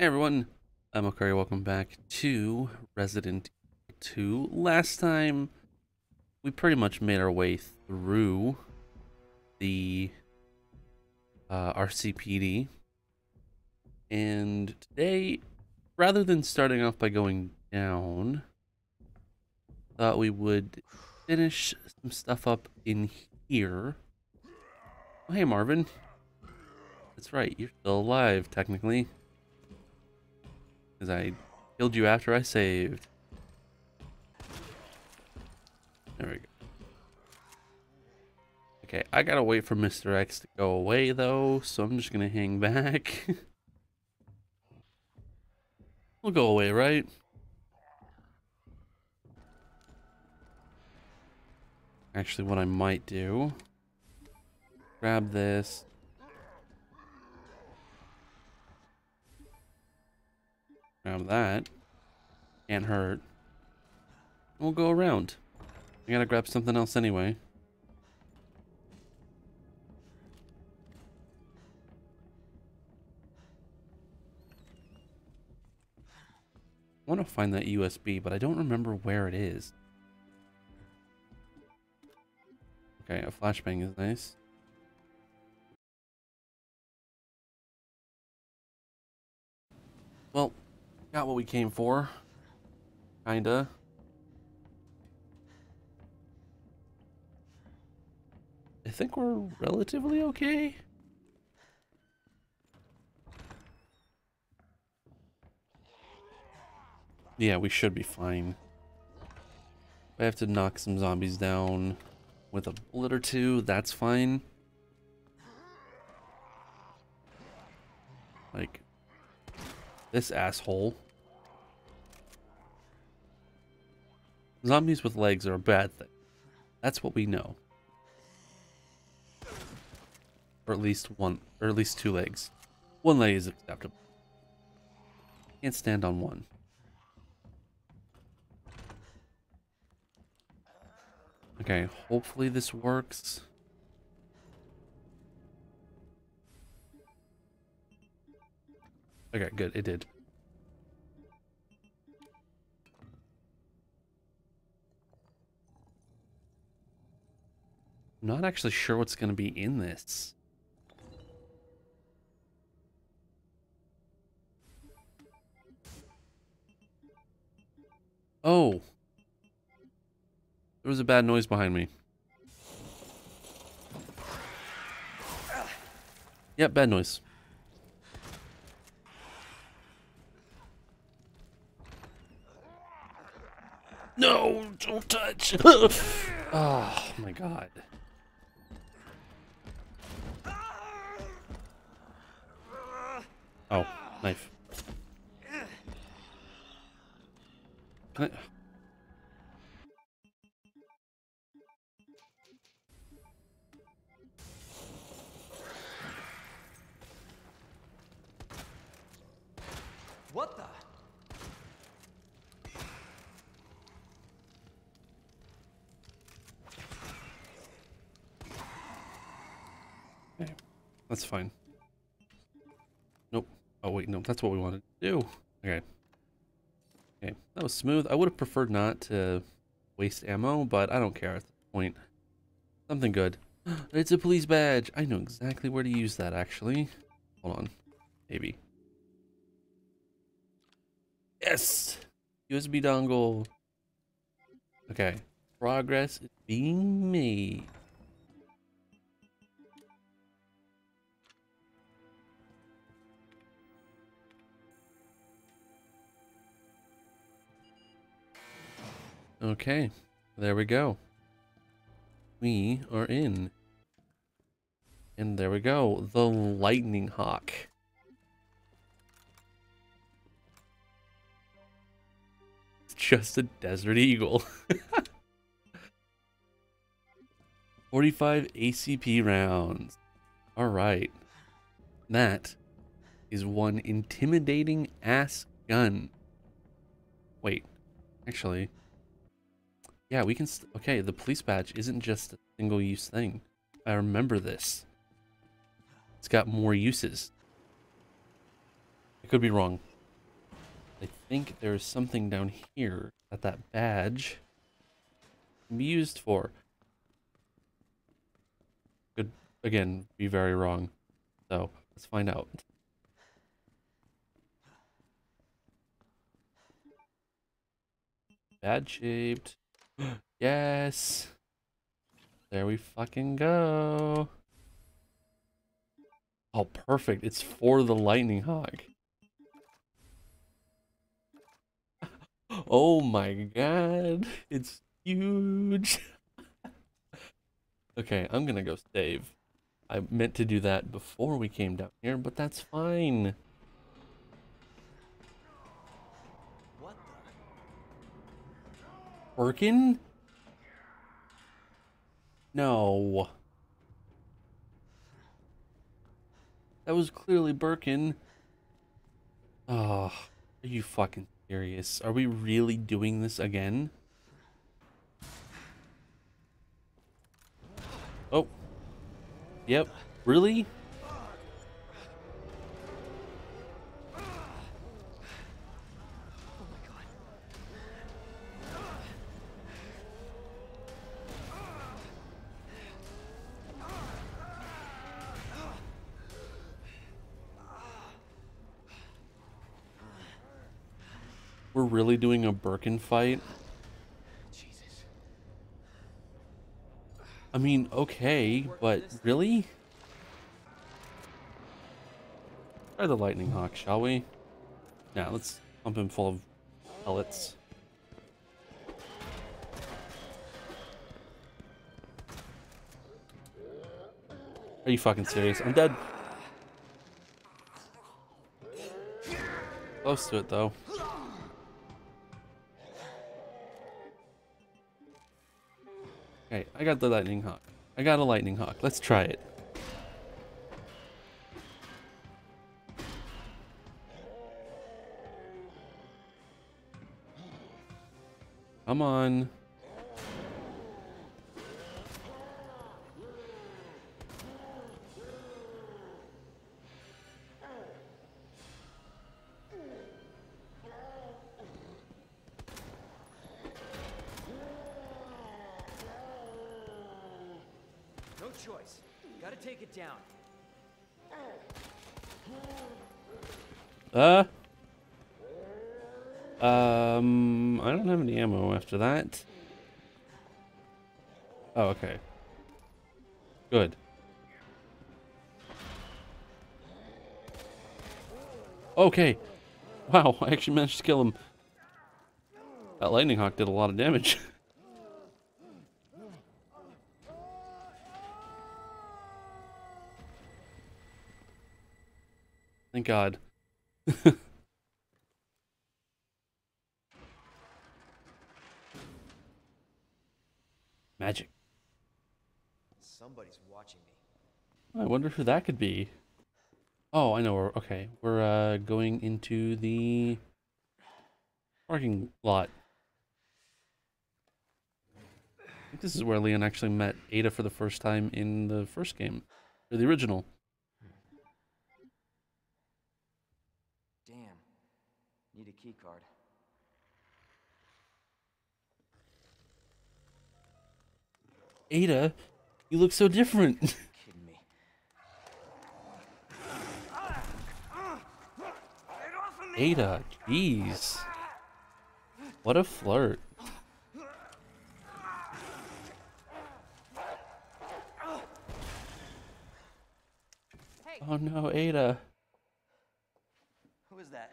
Hey everyone, I'm Okurii. Welcome back to Resident Evil 2. Last time, we pretty much made our way through the uh, RCPD. And today, rather than starting off by going down, thought we would finish some stuff up in here. Oh, hey Marvin. That's right, you're still alive, technically. Because I killed you after I saved. There we go. Okay, I gotta wait for Mr. X to go away though, so I'm just gonna hang back. we'll go away, right? Actually, what I might do, grab this, Grab that. Can't hurt. We'll go around. I gotta grab something else anyway. I want to find that USB, but I don't remember where it is. Okay, a flashbang is nice. Well, Got what we came for. Kinda. I think we're relatively okay. Yeah, we should be fine. I have to knock some zombies down with a bullet or two, that's fine. This asshole. Zombies with legs are a bad thing. That's what we know. Or at least one, or at least two legs. One leg is acceptable. Can't stand on one. Okay, hopefully this works. Okay, good. It did. I'm not actually sure what's going to be in this. Oh. There was a bad noise behind me. Yep, bad noise. No, don't touch. oh my god. Oh, knife. Can I... What the? Okay, that's fine. Nope. Oh wait, no, that's what we wanted to do. Okay. Okay, that was smooth. I would have preferred not to waste ammo, but I don't care at this point. Something good. It's a police badge. I know exactly where to use that, actually. Hold on. Maybe. Yes! USB dongle. Okay. Progress is being made. Okay, there we go. We are in. And there we go, the Lightning Hawk. It's just a Desert Eagle. 45 ACP rounds. All right. That is one intimidating ass gun. Wait, actually, yeah, we can... okay, the police badge isn't just a single-use thing. I remember this. It's got more uses. I could be wrong. I think there's something down here that that badge can be used for. Could, again, be very wrong. So, let's find out. Bad shaped. yes. There we fucking go. Oh, perfect. It's for the Lightning Hawk. Oh my god. It's huge. okay, I'm gonna go save. I meant to do that before we came down here, but that's fine. Birkin? No. That was clearly Birkin. Oh, are you fucking serious? Are we really doing this again? Oh. Yep. Really? We're really doing a Birkin fight? Jesus. I mean, okay, but really? Try the Lightning Hawk, shall we? Yeah, let's pump him full of pellets. Are you fucking serious? I'm dead. Close to it, though. Okay, I got the lightning hawk. I got a lightning hawk. Let's try it. Come on. Down. Uh. Um, I don't have any ammo after that. Oh, okay. Good. Okay. Wow, I actually managed to kill him. That lightning hawk did a lot of damage. Thank God. Magic. Somebody's watching me. I wonder who that could be. Oh, I know. We're, okay, we're uh, going into the parking lot. I think this is where Leon actually met Ada for the first time in the first game, or the original. Damn. Need a key card. Ada, you look so different. Kidding me. Ada, jeez. What a flirt. Hey, Oh no, Ada. Who is that?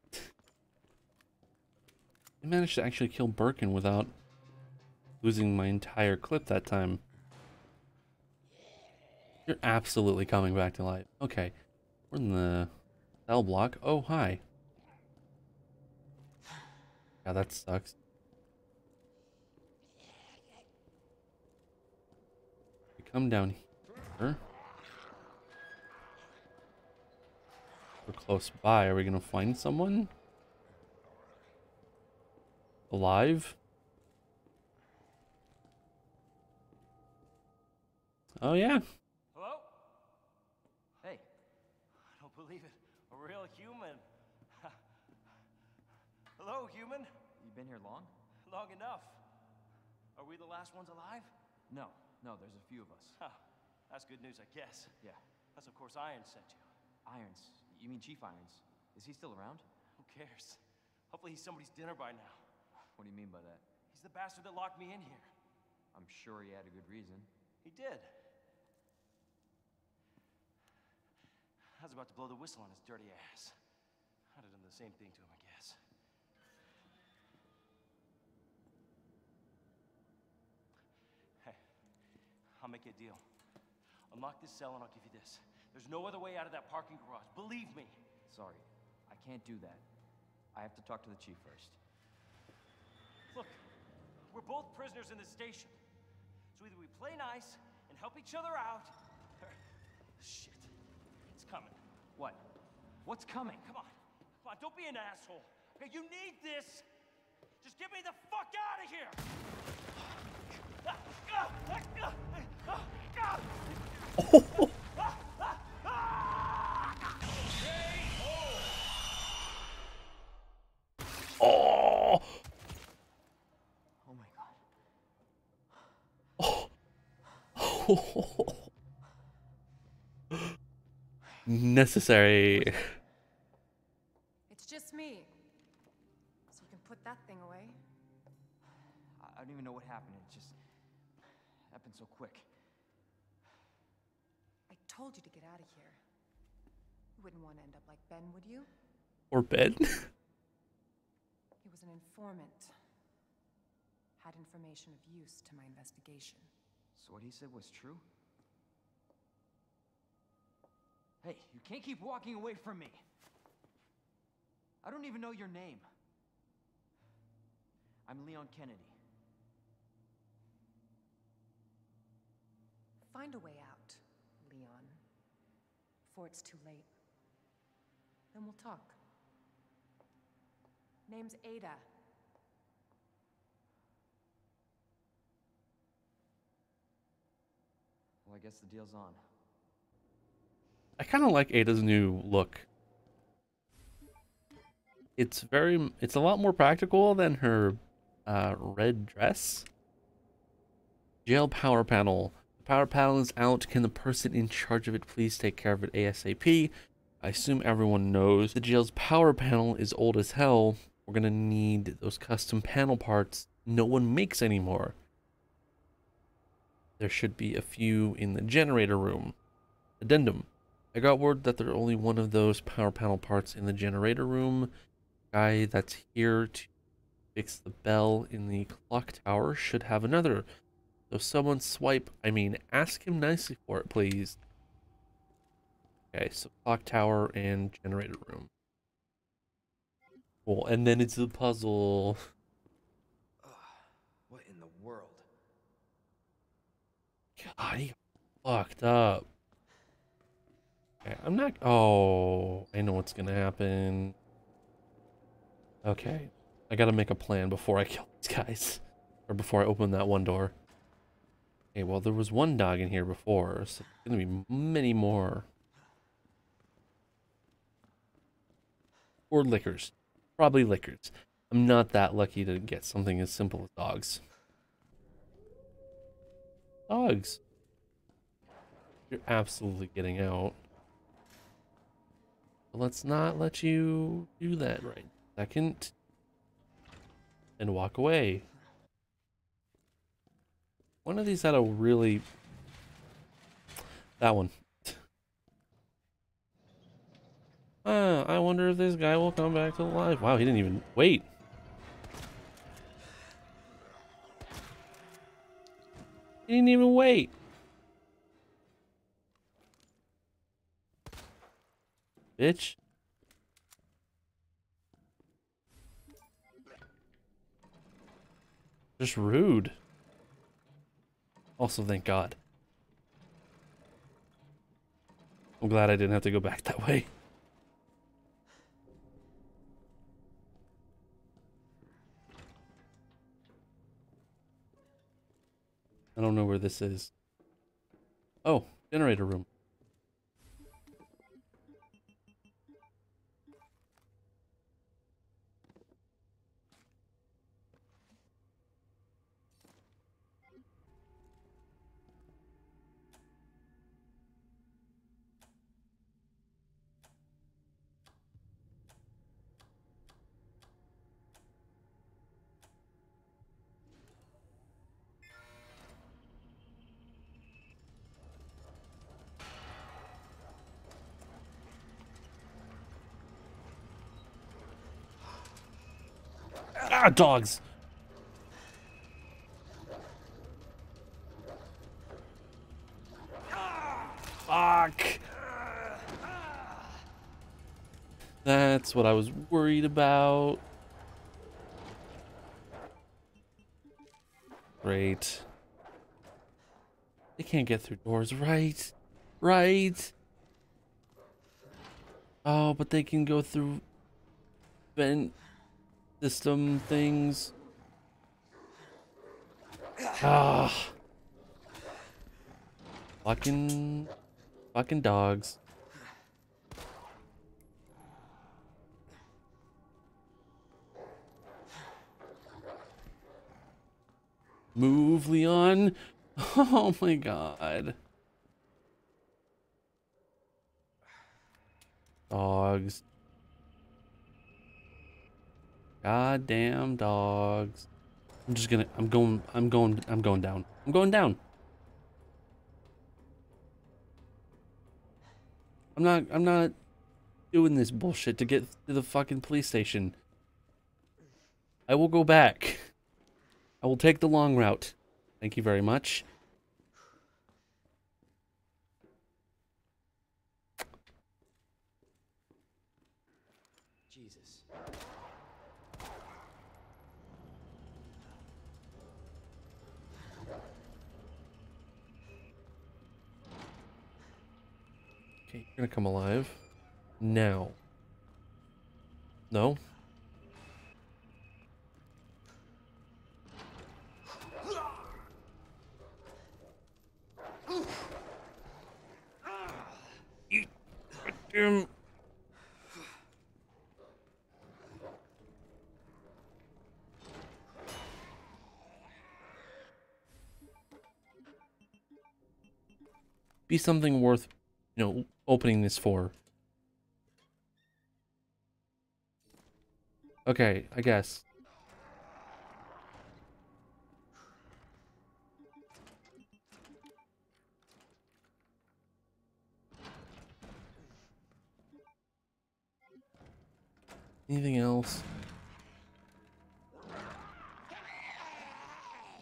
I managed to actually kill Birkin without losing my entire clip that time. You're absolutely coming back to life. Okay. We're in the cell block. Oh, hi. Yeah, that sucks. We come down here. We're close by. Are we gonna find someone? Alive? Oh yeah. Hello? Hey. I don't believe it. A real human. Hello, human. You been here long? Long enough. Are we the last ones alive? No. No, there's a few of us. Huh. That's good news, I guess. Yeah. That's of course Irons sent you. Irons? You mean Chief Irons? Is he still around? Who cares? Hopefully he's somebody's dinner by now. What do you mean by that? He's the bastard that locked me in here. I'm sure he had a good reason. He did. I was about to blow the whistle on his dirty ass. I'd have done the same thing to him, I guess. Hey, I'll make you a deal. Unlock this cell and I'll give you this. There's no other way out of that parking garage. Believe me. Sorry, I can't do that. I have to talk to the chief first. Look, we're both prisoners in this station. So either we play nice and help each other out, or... Shit. It's coming. What? What's coming? Come on. Come on, don't be an asshole. Okay, you need this. Just get me the fuck out of here! Oh! Oh my god. Necessary. It's just me. So you can put that thing away. I I don't even know what happened. It just happened so quick. I told you to get out of here. You wouldn't want to end up like Ben, would you? Or Ben? He was an informant. Had information of use to my investigation. So what he said was true? Hey, you can't keep walking away from me. I don't even know your name. I'm Leon Kennedy. Find a way out, Leon. Before it's too late. Then we'll talk. Name's Ada. Well, I guess the deal's on. I kind of like Ada's new look. It's very, it's a lot more practical than her uh, red dress. Jail power panel. The power panel is out. Can the person in charge of it please take care of it ASAP? I assume everyone knows the jail's power panel is old as hell. We're gonna need those custom panel parts no one makes anymore. There should be a few in the generator room. Addendum. I got word that there's only one of those power panel parts in the generator room. Guy that's here to fix the bell in the clock tower should have another. So someone swipe, I mean, ask him nicely for it, please. Okay, so clock tower and generator room. Cool, and then it's a puzzle. What in the world? God, he fucked up. Okay, I'm not. Oh, I know what's gonna happen. Okay, I gotta make a plan before I kill these guys, or before I open that one door. Okay, well there was one dog in here before, so there's gonna be many more. Or Lickers, probably Lickers. I'm not that lucky to get something as simple as dogs. Dogs. You're absolutely getting out. Let's not let you do that right second. And walk away. One of these had a really That one. Uh, I wonder if this guy will come back to life. Wow, he didn't even wait. He didn't even wait. Bitch. Just rude. Also, thank God. I'm glad I didn't have to go back that way. I don't know where this is. Oh, generator room. Ah, dogs. Fuck. That's what I was worried about. Great. They can't get through doors, right? Right? Oh, but they can go through vent system things. Ah. Fucking fucking dogs. Move, Leon. Oh my god. Dogs. Goddamn dogs. I'm just gonna, I'm going, I'm going, I'm going down. I'm going down. I'm not, I'm not doing this bullshit to get to the fucking police station. I will go back. I will take the long route. Thank you very much. Okay, you're gonna come alive. Now. No? You goddamn- Be something worth, you know, opening this for. Okay, I guess. Anything else?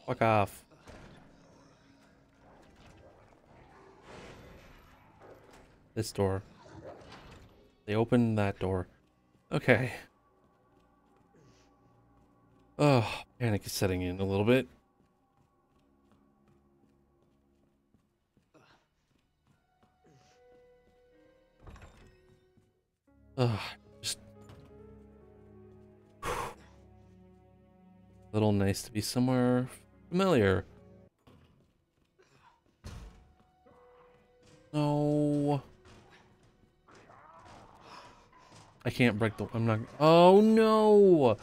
Fuck off. This door. They opened that door. Okay. Oh, panic is setting in a little bit. Ugh, just little nice to be somewhere familiar. No. I can't break the. I'm not. Oh no!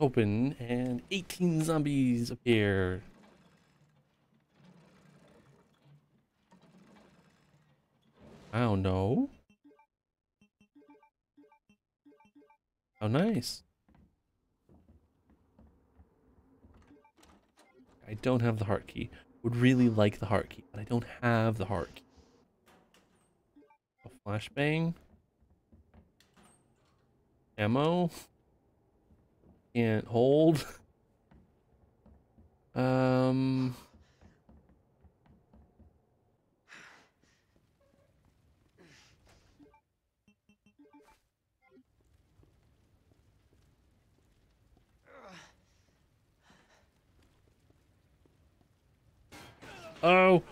Open and 18 zombies appear. I don't know. How nice. I don't have the heart key. Would really like the heart key, but I don't have the heart key. A flashbang. Ammo. Can't hold. Um. Oh.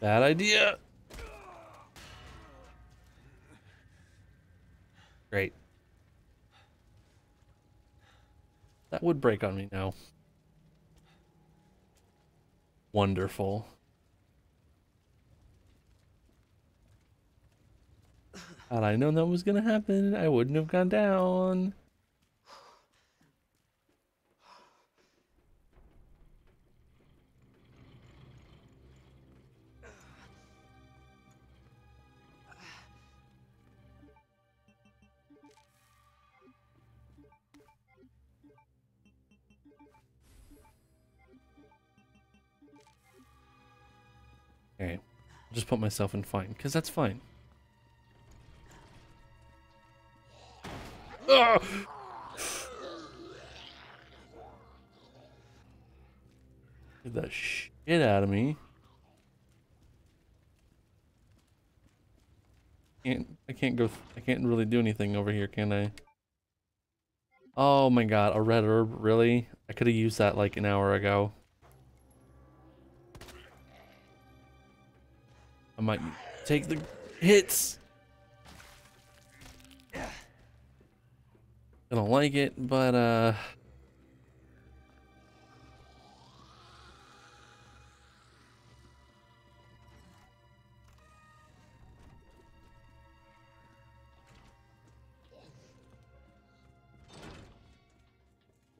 Bad idea. Great. That would break on me now. Wonderful. Had I known that was gonna happen, I wouldn't have gone down. Put myself in fine, because that's fine. Get the shit out of me. Can't I can't go I can't really do anything over here, can I? Oh my god, a red herb, really? I could have used that like an hour ago. I might take the hits. I don't like it, but uh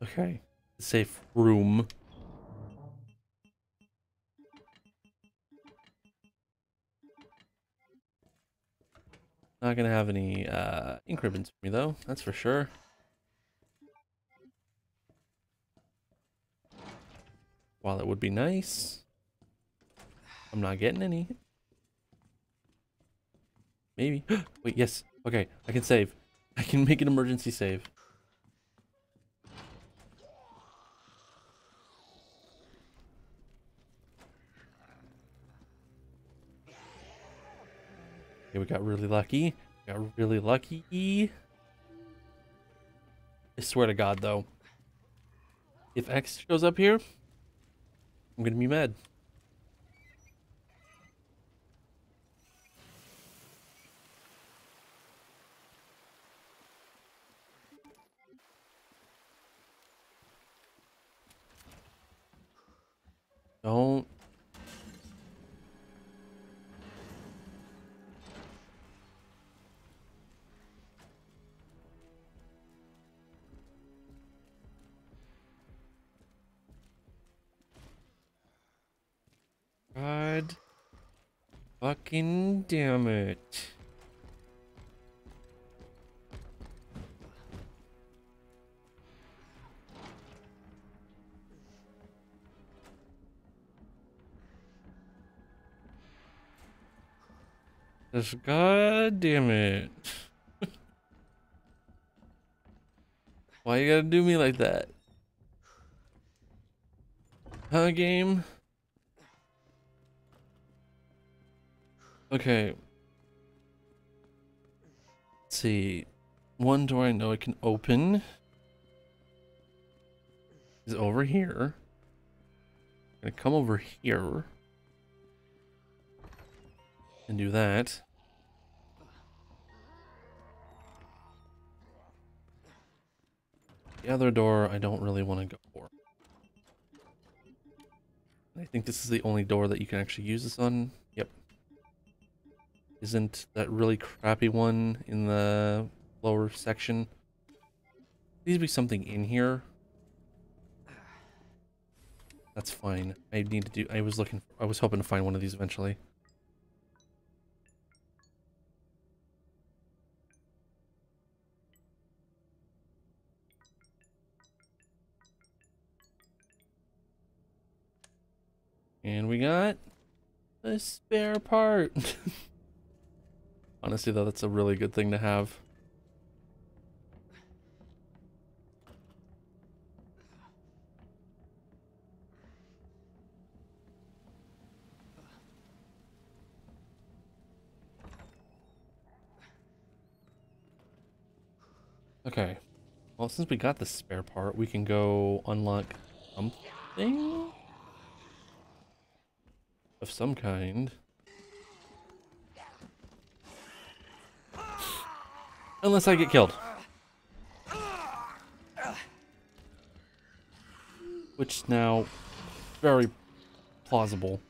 Okay. Safe room. Not gonna have any uh, ink for me though, that's for sure. While it would be nice, I'm not getting any. Maybe. Wait, yes. Okay, I can save. I can make an emergency save. Okay, we got really lucky. We Got really lucky. I swear to God, though. If X shows up here, I'm gonna be mad. Fucking damn it. Just god damn it. Why you gotta do me like that? Huh, game? Okay. Let's see. One door I know I can open is over here. I'm gonna come over here and do that. The other door I don't really want to go for. I think this is the only door that you can actually use this on. Isn't that really crappy one in the lower section? needs to be something in here. That's fine. I need to do. I was looking. I was hoping to find one of these eventually. And we got a spare part. Honestly, though, that's a really good thing to have. Okay. Well, since we got the spare part, we can go unlock something of some kind. Unless I get killed. Which now, very plausible.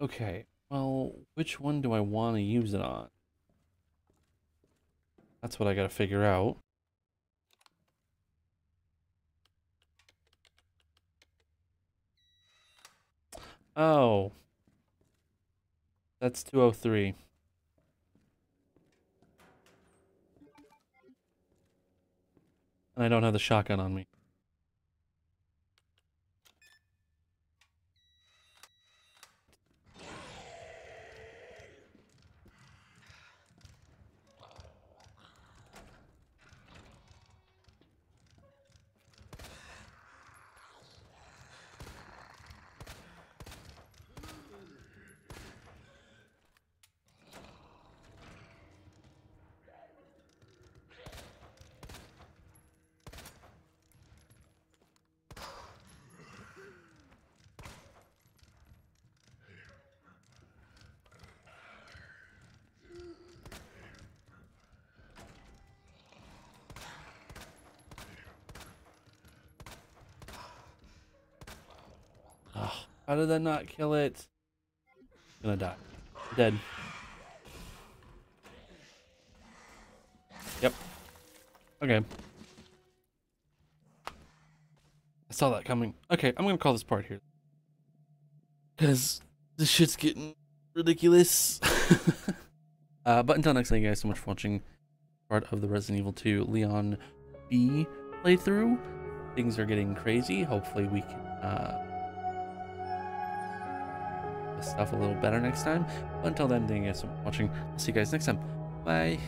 Okay, well, which one do I want to use it on? That's what I gotta figure out. Oh. That's 203. And I don't have the shotgun on me. How did that not kill it? gonna die. Dead. Yep. Okay. I saw that coming. Okay, I'm gonna call this part here. Because this shit's getting ridiculous. uh, but until next time, you guys so much for watching part of the Resident Evil 2 Leon B playthrough. Things are getting crazy. Hopefully we can uh, stuff a little better next time. But until then, thank you guys for watching. I'll see you guys next time. Bye.